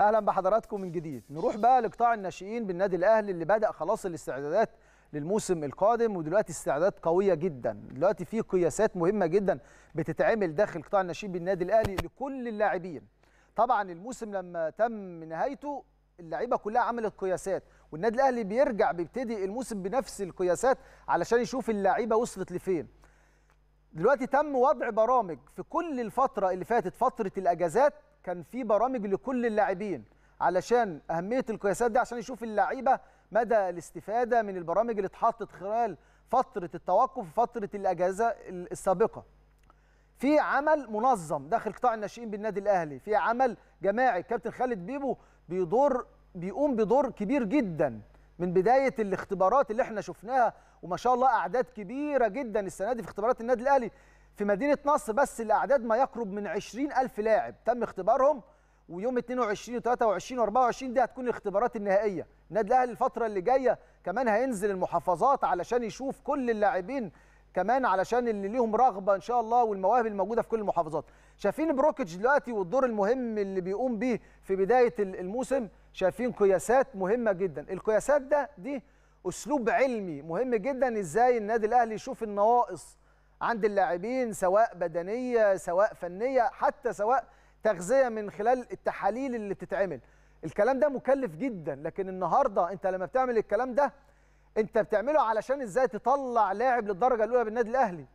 أهلا بحضراتكم من جديد. نروح بقى لقطاع الناشئين بالنادي الأهلي اللي بدأ خلاص الاستعدادات للموسم القادم ودلوقتي استعدادات قوية جدا. دلوقتي في قياسات مهمة جدا بتتعمل داخل قطاع الناشئين بالنادي الأهلي لكل اللاعبين. طبعا الموسم لما تم نهايته اللعيبة كلها عملت قياسات والنادي الأهلي بيرجع بيبتدي الموسم بنفس القياسات علشان يشوف اللعيبة وصلت لفين. دلوقتي تم وضع برامج في كل الفترة اللي فاتت فترة الأجازات كان في برامج لكل اللاعبين علشان أهمية القياسات دي عشان يشوف اللعيبة مدى الاستفادة من البرامج اللي اتحطت خلال فترة التوقف وفترة الأجازة السابقة. في عمل منظم داخل قطاع الناشئين بالنادي الأهلي. في عمل جماعي كابتن خالد بيبو بيدور بيقوم بدور كبير جدا من بداية الاختبارات اللي إحنا شفناها. وما شاء الله أعداد كبيرة جدا السنة دي في اختبارات النادي الأهلي. في مدينة نصر بس الاعداد ما يقرب من 20000 لاعب. تم اختبارهم ويوم 22 و23 و24 دي هتكون الاختبارات النهائية. النادي الأهلي الفترة اللي جاية كمان هينزل المحافظات علشان يشوف كل اللاعبين كمان علشان اللي ليهم رغبة إن شاء الله والمواهب الموجودة في كل المحافظات. شايفين بروكيتش دلوقتي والدور المهم اللي بيقوم بيه في بداية الموسم شايفين قياسات مهمة جدا. القياسات ده دي أسلوب علمي مهم جدا إزاي النادي الأهلي يشوف النواقص عند اللاعبين سواء بدنية سواء فنية حتى سواء تغذية من خلال التحاليل اللي بتتعمل. الكلام ده مكلف جدا لكن النهارده أنت لما بتعمل الكلام ده أنت بتعمله علشان إزاي تطلع لاعب للدرجة الأولى بالنادي الأهلي.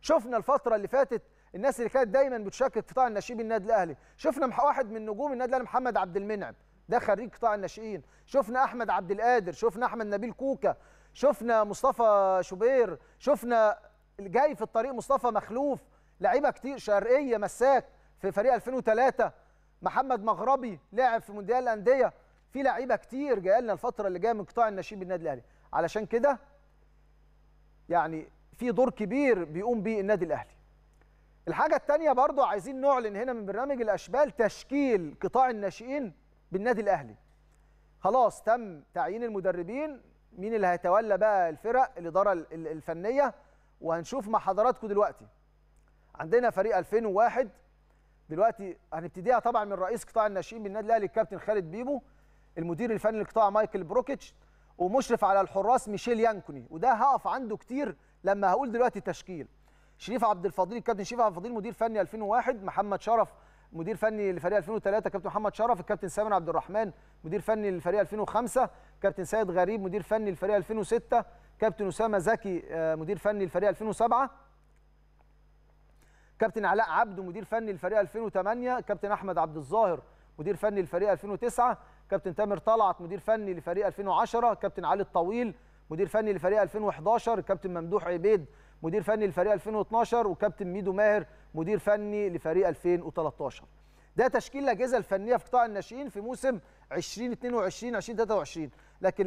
شفنا الفترة اللي فاتت الناس اللي كانت دايما بتشكك قطاع الناشئين النادي الأهلي. شفنا واحد من نجوم النادي الأهلي محمد عبد المنعم ده خريج قطاع الناشئين. شفنا أحمد عبد القادر شفنا أحمد نبيل كوكا شفنا مصطفى شوبير شفنا جاي في الطريق مصطفى مخلوف لعيبة كتير شرقية مساك في فريق 2003 محمد مغربي لاعب في مونديال الأندية. في لعيبة كتير جاية لنا الفترة اللي جاية من قطاع الناشئين بالنادي الأهلي. علشان كده يعني في دور كبير بيقوم بيه النادي الأهلي. الحاجة الثانية برضو عايزين نعلن هنا من برنامج الأشبال تشكيل قطاع الناشئين بالنادي الأهلي. خلاص تم تعيين المدربين. مين اللي هيتولى بقى؟ الفرق الإدارة الفنية. وهنشوف مع حضراتكم دلوقتي. عندنا فريق 2001 دلوقتي هنبتديها طبعا من رئيس قطاع الناشئين بالنادي الأهلي الكابتن خالد بيبو المدير الفني للقطاع مايكل بروكيتش ومشرف على الحراس ميشيل يانكوني. وده هقف عنده كتير لما هقول دلوقتي تشكيل. شريف عبد الفضيل الكابتن شريف عبد الفضيل مدير فني 2001 محمد شرف مدير فني لفريق 2003 كابتن محمد شرف الكابتن سامر عبد الرحمن مدير فني للفريق 2005 كابتن سيد غريب مدير فني للفريق 2006 كابتن أسامة زكي مدير فني للفريق 2007 كابتن علاء عبده مدير فني للفريق 2008 كابتن أحمد عبد الظاهر مدير فني للفريق 2009 كابتن تامر طلعت مدير فني لفريق 2010 كابتن علي الطويل مدير فني لفريق 2011 كابتن ممدوح عبيد مدير فني لفريق 2012 وكابتن ميدو ماهر مدير فني لفريق 2013 ده تشكيل الأجهزة الفنية في قطاع الناشئين في موسم 2022 2023 لكن